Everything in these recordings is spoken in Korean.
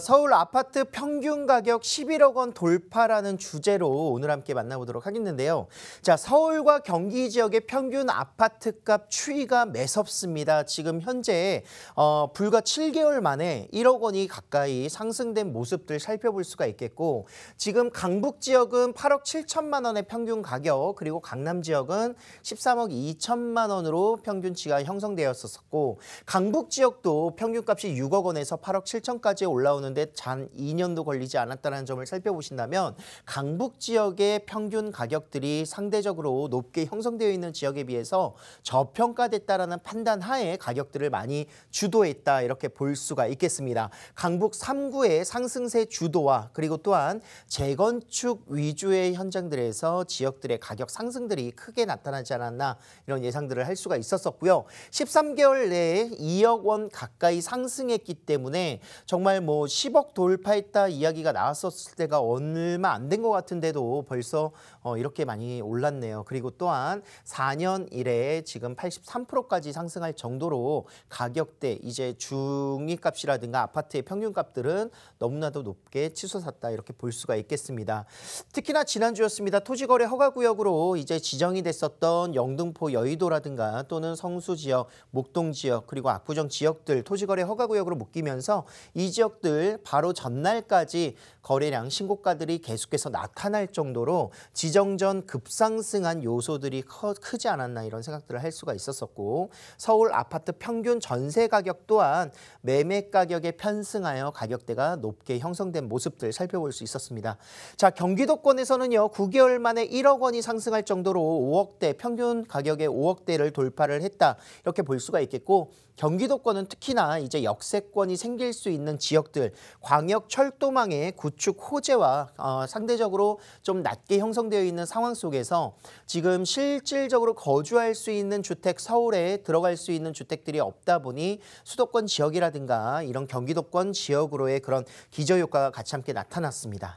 서울 아파트 평균 가격 11억 원 돌파라는 주제로 오늘 함께 만나보도록 하겠는데요. 자, 서울과 경기 지역의 평균 아파트값 추이가 매섭습니다. 지금 현재 어, 불과 7개월 만에 1억 원이 가까이 상승된 모습들 살펴볼 수가 있겠고 지금 강북 지역은 8억 7천만 원의 평균 가격 그리고 강남 지역은 13억 2천만 원으로 평균치가 형성되었었고 강북 지역도 평균값이 6억 원에서 8억 7천까지 올라오는 나오는데 단 2년도 걸리지 않았다는 점을 살펴보신다면 강북 지역의 평균 가격들이 상대적으로 높게 형성되어 있는 지역에 비해서 저평가됐다라는 판단 하에 가격들을 많이 주도했다 이렇게 볼 수가 있겠습니다. 강북 3구의 상승세 주도와 그리고 또한 재건축 위주의 현장들에서 지역들의 가격 상승들이 크게 나타나지 않았나 이런 예상들을 할 수가 있었었고요. 13개월 내에 2억 원 가까이 상승했기 때문에 정말 뭐 10억 돌파했다 이야기가 나왔었을 때가 얼마 안 된 것 같은데도 벌써 어, 이렇게 많이 올랐네요. 그리고 또한 4년 이래 지금 83%까지 상승할 정도로 가격대 이제 중위값이라든가 아파트의 평균값들은 너무나도 높게 치솟았다 이렇게 볼 수가 있겠습니다. 특히나 지난주였습니다. 토지거래 허가구역으로 이제 지정이 됐었던 영등포 여의도라든가 또는 성수 지역, 목동 지역 그리고 압구정 지역들 토지거래 허가구역으로 묶이면서 이 지역들 바로 전날까지 거래량 신고가들이 계속해서 나타날 정도로 지정 전 급상승한 요소들이 커, 크지 않았나 이런 생각들을 할 수가 있었었고 서울 아파트 평균 전세 가격 또한 매매 가격에 편승하여 가격대가 높게 형성된 모습들 살펴볼 수 있었습니다. 자 경기도권에서는요 9개월 만에 1억 원이 상승할 정도로 5억대 평균 가격의 5억대를 돌파를 했다 이렇게 볼 수가 있겠고 경기도권은 특히나 이제 역세권이 생길 수 있는 지역들 광역 철도망의 구축 호재와 어, 상대적으로 좀 낮게 형성되어 있는 상황 속에서 지금 실질적으로 거주할 수 있는 주택 서울에 들어갈 수 있는 주택들이 없다 보니 수도권 지역이라든가 이런 경기도권 지역으로의 그런 기저효과가 같이 함께 나타났습니다.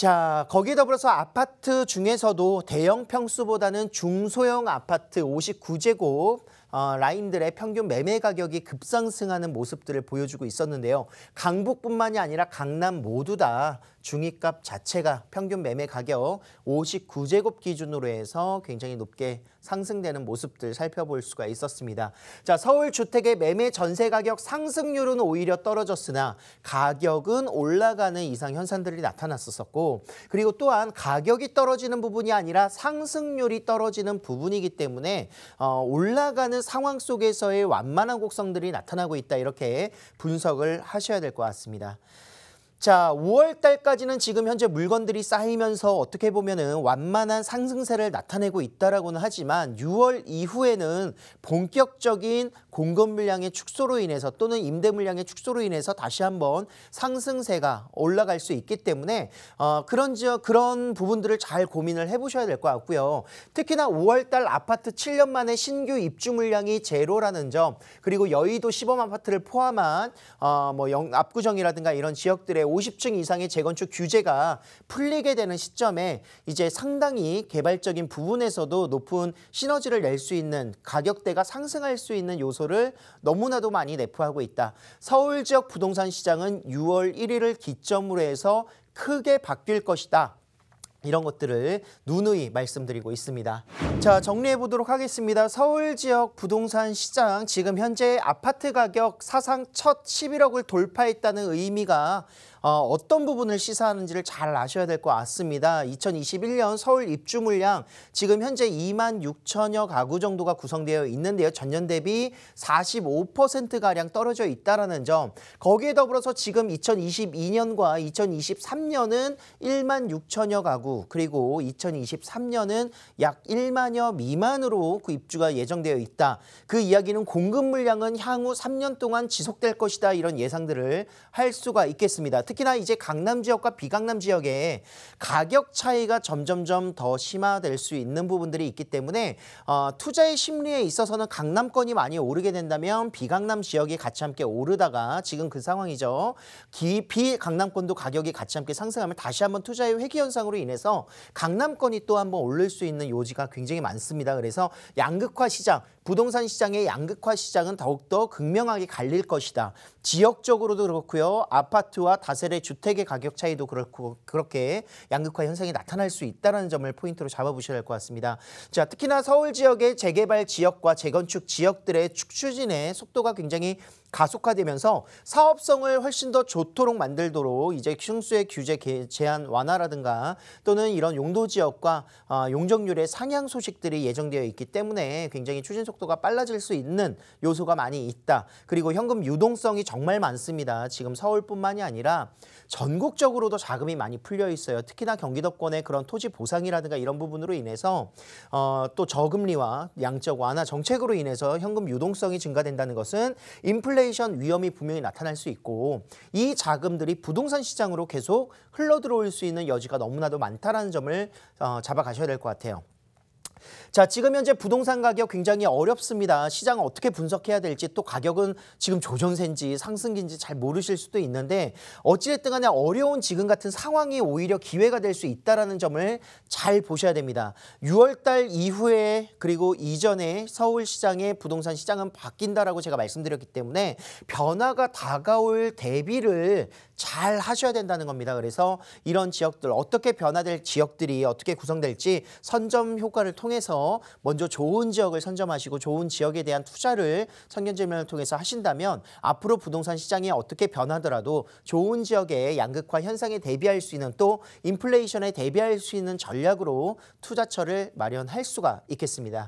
자, 거기에 더불어서 아파트 중에서도 대형 평수보다는 중소형 아파트 59제곱 어, 라인들의 평균 매매 가격이 급상승하는 모습들을 보여주고 있었는데요. 강북뿐만이 아니라 강남 모두 다 중위값 자체가 평균 매매 가격 59제곱 기준으로 해서 굉장히 높게 상승되는 모습들 살펴볼 수가 있었습니다. 자, 서울 주택의 매매 전세 가격 상승률은 오히려 떨어졌으나 가격은 올라가는 이상 현상들이 나타났었고 그리고 또한 가격이 떨어지는 부분이 아니라 상승률이 떨어지는 부분이기 때문에 어, 올라가는 상황 속에서의 완만한 곡성들이 나타나고 있다 이렇게 분석을 하셔야 될 것 같습니다. 자, 5월 달까지는 지금 현재 물건들이 쌓이면서 어떻게 보면은 완만한 상승세를 나타내고 있다라고는 하지만 6월 이후에는 본격적인 공급 물량의 축소로 인해서 또는 임대 물량의 축소로 인해서 다시 한번 상승세가 올라갈 수 있기 때문에 어, 그런 지역 그런 부분들을 잘 고민을 해 보셔야 될 것 같고요. 특히나 5월 달 아파트 7년 만에 신규 입주 물량이 제로라는 점 그리고 여의도 시범 아파트를 포함한 어, 뭐 영, 압구정이라든가 이런 지역들의 50층 이상의 재건축 규제가 풀리게 되는 시점에 이제 상당히 개발적인 부분에서도 높은 시너지를 낼 수 있는 가격대가 상승할 수 있는 요소를 너무나도 많이 내포하고 있다. 서울 지역 부동산 시장은 6월 1일을 기점으로 해서 크게 바뀔 것이다. 이런 것들을 누누이 말씀드리고 있습니다. 자, 정리해 보도록 하겠습니다. 서울 지역 부동산 시장 지금 현재 아파트 가격 사상 첫 11억을 돌파했다는 의미가 어, 떤 부분을 시사하는지를 잘 아셔야 될 것 같습니다. 2021년 서울 입주 물량 지금 현재 2만 6천여 가구 정도가 구성되어 있는데요. 전년 대비 45%가량 떨어져 있다는 점. 거기에 더불어서 지금 2022년과 2023년은 1만 6천여 가구 그리고 2023년은 약 1만여 미만으로 그 입주가 예정되어 있다. 그 이야기는 공급 물량은 향후 3년 동안 지속될 것이다. 이런 예상들을 할 수가 있겠습니다. 특히나 이제 강남 지역과 비강남 지역에 가격 차이가 점점점 더 심화될 수 있는 부분들이 있기 때문에 어, 투자의 심리에 있어서는 강남권이 많이 오르게 된다면 비강남 지역이 같이 함께 오르다가 지금 그 상황이죠. 기, 비강남권도 가격이 같이 함께 상승하면 다시 한번 투자의 회귀 현상으로 인해서 인 해서 강남권이 또 한번 오를 수 있는 요지가 굉장히 많습니다. 그래서 양극화 시장, 부동산 시장의 양극화 시장은 더욱더 극명하게 갈릴 것이다. 지역적으로도 그렇고요. 아파트와 다세대 주택의 가격 차이도 그렇고 그렇게 양극화 현상이 나타날 수 있다는 점을 포인트로 잡아보셔야 할 것 같습니다. 자, 특히나 서울 지역의 재개발 지역과 재건축 지역들의 축 추진의 속도가 굉장히 가속화되면서 사업성을 훨씬 더 좋도록 만들도록 이제 흉수의 규제 제한 완화라든가 또는 이런 용도 지역과 어, 용적률의 상향 소식들이 예정되어 있기 때문에 굉장히 추진 속도가 빨라질 수 있는 요소가 많이 있다. 그리고 현금 유동성이 정말 많습니다. 지금 서울뿐만이 아니라 전국적으로도 자금이 많이 풀려 있어요. 특히나 경기도권의 그런 토지 보상이라든가 이런 부분으로 인해서 어, 또 저금리와 양적 완화 정책으로 인해서 현금 유동성이 증가된다는 것은 인플레 이션 위험이 분명히 나타날 수 있고 이 자금들이 부동산 시장으로 계속 흘러들어올 수 있는 여지가 너무나도 많다라는 점을 어, 잡아가셔야 될 것 같아요. 자, 지금 현재 부동산 가격 굉장히 어렵습니다. 시장을 어떻게 분석해야 될지 또 가격은 지금 조정세인지 상승기인지 잘 모르실 수도 있는데 어찌됐든 간에 어려운 지금 같은 상황이 오히려 기회가 될 수 있다는 점을 잘 보셔야 됩니다. 6월 달 이후에 그리고 이전에 서울 시장의 부동산 시장은 바뀐다라고 제가 말씀드렸기 때문에 변화가 다가올 대비를 잘 하셔야 된다는 겁니다. 그래서 이런 지역들 어떻게 변화될 지역들이 어떻게 구성될지 선점 효과를 통해서 먼저 좋은 지역을 선점하시고 좋은 지역에 대한 투자를 선견지면을 통해서 하신다면 앞으로 부동산 시장이 어떻게 변하더라도 좋은 지역의 양극화 현상에 대비할 수 있는 또 인플레이션에 대비할 수 있는 전략으로 투자처를 마련할 수가 있겠습니다.